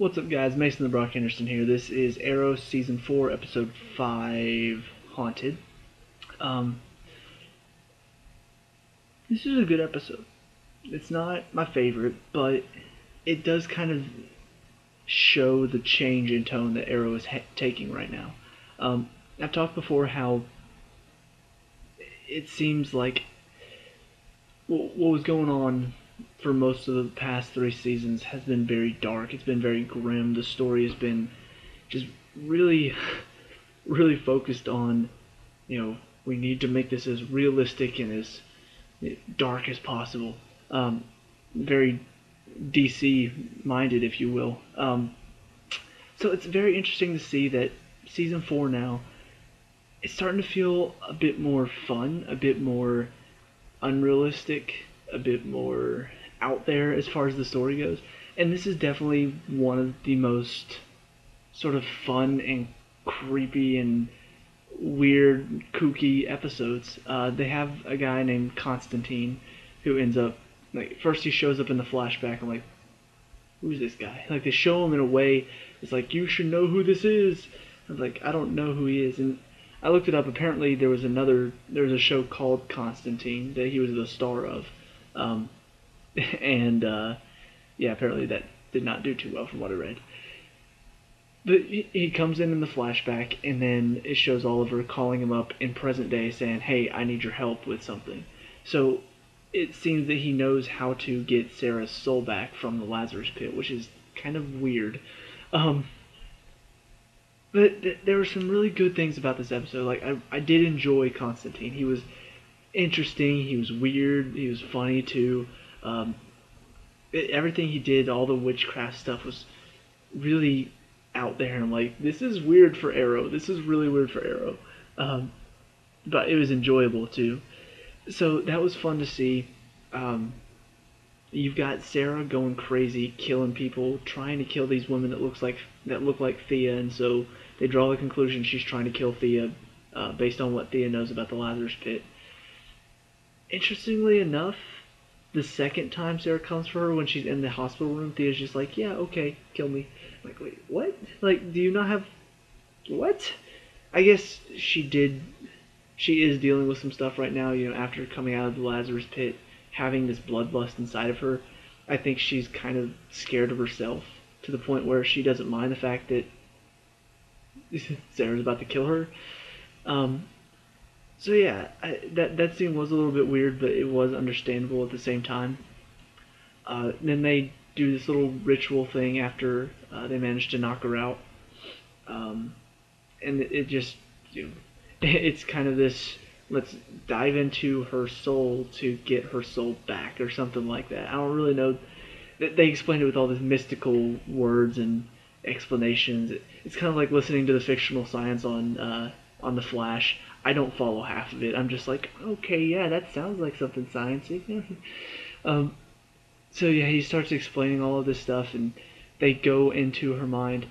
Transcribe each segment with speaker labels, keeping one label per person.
Speaker 1: What's up, guys? Mason the Brock Henderson here. This is Arrow Season 4, Episode 5 Haunted. Um, this is a good episode. It's not my favorite, but it does kind of show the change in tone that Arrow is ha- taking right now. Um, I've talked before how it seems like what was going on for most of the past three seasons has been very dark. It's been very grim. The story has been just really, really focused on, you know, we need to make this as realistic and as dark as possible. Um, very DC minded, if you will. Um, so it's very interesting to see that season four now it's starting to feel a bit more fun, a bit more unrealistic, a bit more out there as far as the story goes. And this is definitely one of the most sort of fun and creepy and weird, kooky episodes. Uh, they have a guy named Constantine who ends up like first he shows up in the flashback. I'm like, who's this guy? Like they show him in a way it's like you should know who this is. I was like, I don't know who he is, and I looked it up. Apparently, there was another there was a show called Constantine that he was the star of. Um, and uh, yeah, apparently that did not do too well from what I read. But he comes in in the flashback, and then it shows Oliver calling him up in present day, saying, "Hey, I need your help with something." So it seems that he knows how to get Sara's soul back from the Lazarus pit, which is kind of weird. Um, but th- there were some really good things about this episode. Like I, I did enjoy Constantine. He was interesting. He was weird. He was funny too. Um, it, everything he did, all the witchcraft stuff was really out there. I'm like, this is weird for Arrow. This is really weird for Arrow. Um, but it was enjoyable too. So that was fun to see. Um, you've got Sara going crazy, killing people, trying to kill these women that looks like that look like Thea, and so they draw the conclusion she's trying to kill Thea uh, based on what Thea knows about the Lazarus Pit. Interestingly enough, the second time Sara comes for her when she's in the hospital room, Thea's just like, yeah, okay, kill me. I'm like, wait, what? Like, do you not have what? I guess she did. She is dealing with some stuff right now. You know, after coming out of the Lazarus pit, having this bloodlust inside of her. I think she's kind of scared of herself to the point where she doesn't mind the fact that Sara's about to kill her. Um, so yeah, I, that that scene was a little bit weird, but it was understandable at the same time. Uh, then they do this little ritual thing after uh, they manage to knock her out, um, and it, it just you know, it's kind of this let's dive into her soul to get her soul back or something like that. I don't really know. They explained it with all these mystical words and explanations. It's kind of like listening to the fictional science on uh, on the Flash. I don't follow half of it. I'm just like, okay, yeah, that sounds like something sciencey. um, so yeah, he starts explaining all of this stuff, and they go into her mind.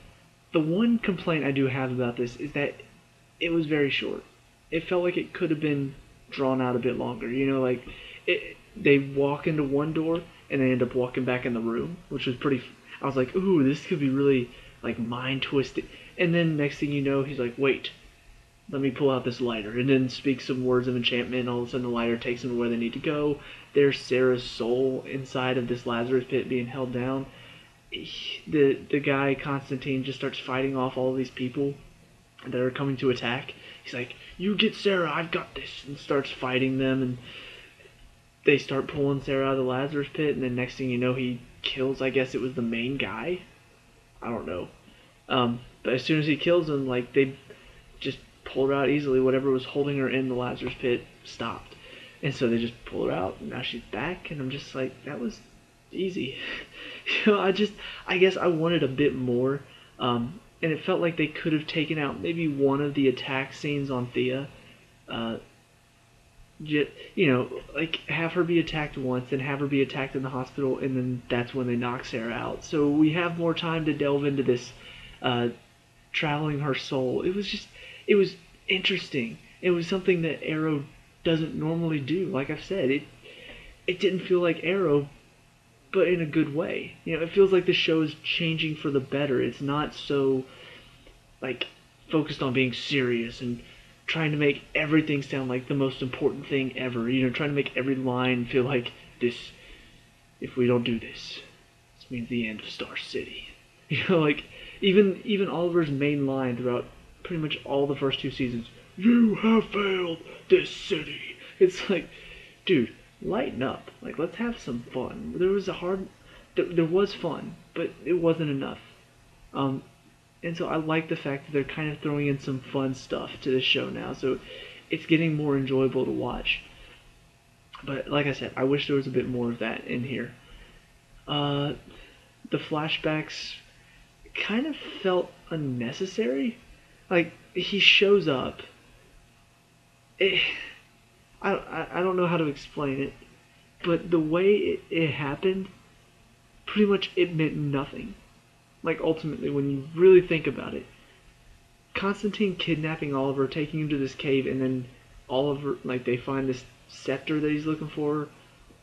Speaker 1: The one complaint I do have about this is that it was very short. It felt like it could have been drawn out a bit longer. You know, like it, they walk into one door and they end up walking back in the room, which was pretty. I was like, ooh, this could be really like mind twisted. And then next thing you know, he's like, wait, let me pull out this lighter, and then speak some words of enchantment. And all of a sudden, the lighter takes them to where they need to go. There's Sara's soul inside of this Lazarus pit being held down. The the guy Constantine just starts fighting off all of these people that are coming to attack. He's like, "You get Sara, I've got this," and starts fighting them. And they start pulling Sara out of the Lazarus pit. And then next thing you know, he kills. I guess it was the main guy. I don't know. Um, but as soon as he kills him, like they just pulled her out easily. Whatever was holding her in the Lazarus pit stopped. And so they just pulled her out. And now she's back. And I'm just like, that was easy. you know, I just, I guess I wanted a bit more. Um, and it felt like they could have taken out maybe one of the attack scenes on Thea. Uh, just, you know, like have her be attacked once and have her be attacked in the hospital, and then that's when they knock Sara out. So we have more time to delve into this uh, traveling her soul. It was just, it was interesting. It was something that Arrow doesn't normally do. Like I've said, it it didn't feel like Arrow but in a good way. You know, it feels like the show is changing for the better. It's not so like focused on being serious and trying to make everything sound like the most important thing ever. You know, trying to make every line feel like this. If we don't do this, this means the end of Star City. You know, like even even Oliver's main line throughout pretty much all the first two seasons. You have failed this city. It's like, dude, lighten up. Like, let's have some fun. There was a hard, there, there was fun, but it wasn't enough. Um, and so I like the fact that they're kind of throwing in some fun stuff to the show now. So it's getting more enjoyable to watch. But like I said, I wish there was a bit more of that in here. Uh, the flashbacks kind of felt unnecessary. Like he shows up. Eh, it, I, I don't know how to explain it, but the way it, it happened, pretty much it meant nothing. Like ultimately, when you really think about it, Constantine kidnapping Oliver, taking him to this cave, and then Oliver, like they find this scepter that he's looking for.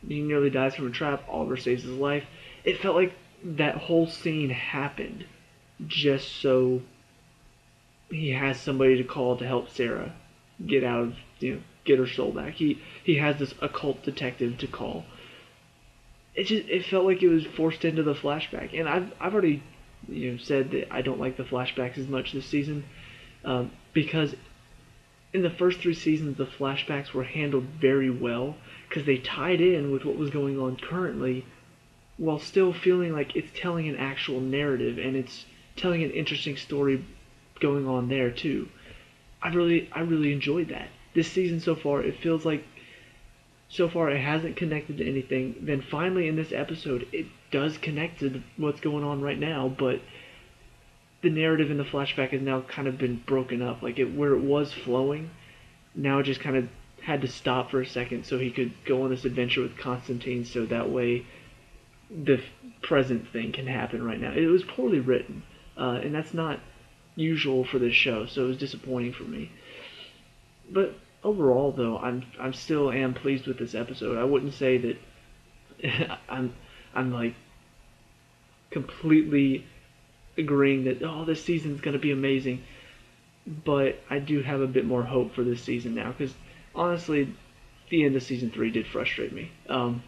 Speaker 1: He nearly dies from a trap. Oliver saves his life. It felt like that whole scene happened just so he has somebody to call to help Sara get out of you know get her soul back. He he has this occult detective to call. It just it felt like it was forced into the flashback, and I've I've already you know said that I don't like the flashbacks as much this season um, because in the first three seasons the flashbacks were handled very well because they tied in with what was going on currently while still feeling like it's telling an actual narrative and it's telling an interesting story going on there too. I really I really enjoyed that. This season so far, it feels like so far it hasn't connected to anything. Then finally in this episode, it does connect to what's going on right now, but the narrative in the flashback has now kind of been broken up. Like it where it was flowing, now it just kind of had to stop for a second so he could go on this adventure with Constantine so that way the present thing can happen right now. It was poorly written, uh, and that's not usual for this show, so it was disappointing for me. But overall, though, I'm I'm still am pleased with this episode. I wouldn't say that I'm I'm like completely agreeing that oh this season's gonna be amazing, but I do have a bit more hope for this season now because honestly, the end of season three did frustrate me um,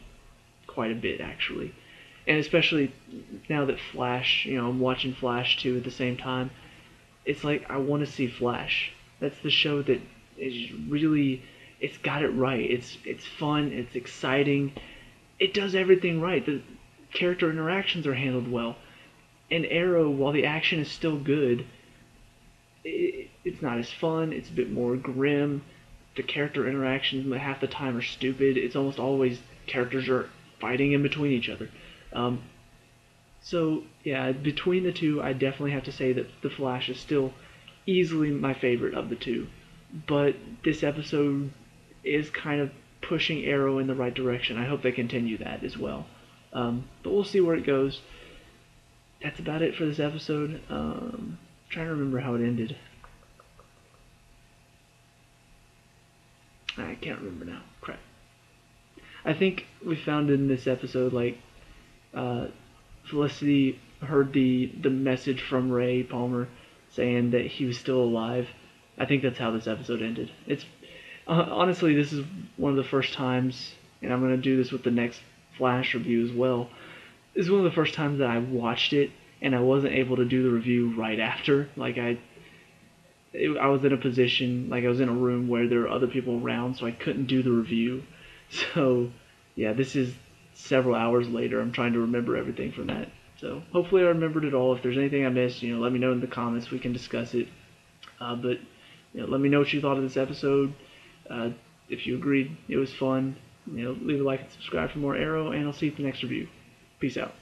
Speaker 1: quite a bit actually, and especially now that Flash, you know, I'm watching Flash too at the same time. It's like I want to see Flash. That's the show that is really it's got it right. It's it's fun, it's exciting. It does everything right. The character interactions are handled well. And Arrow, while the action is still good, it, it's not as fun. It's a bit more grim. The character interactions half the time are stupid. It's almost always characters are fighting in between each other. Um, so yeah, between the two, I definitely have to say that the Flash is still easily my favorite of the two but this episode is kind of pushing Arrow in the right direction. I hope they continue that as well. Um, but we'll see where it goes. That's about it for this episode. Um, trying to remember how it ended. I can't remember now. Crap. I think we found in this episode like uh, Felicity heard the the message from Ray Palmer saying that he was still alive I think that's how this episode ended. It's uh, honestly, this is one of the first times, and I'm gonna do this with the next Flash review as well. This is one of the first times that I watched it, and I wasn't able to do the review right after. Like I, it, I was in a position, like I was in a room where there were other people around, so I couldn't do the review. So, yeah, this is several hours later. I'm trying to remember everything from that. So hopefully I remembered it all. If there's anything I missed, you know, let me know in the comments. We can discuss it. Uh, but you know, let me know what you thought of this episode. Uh, if you agreed it was fun, you know, leave a like and subscribe for more Arrow, and I'll see you at the next review. Peace out.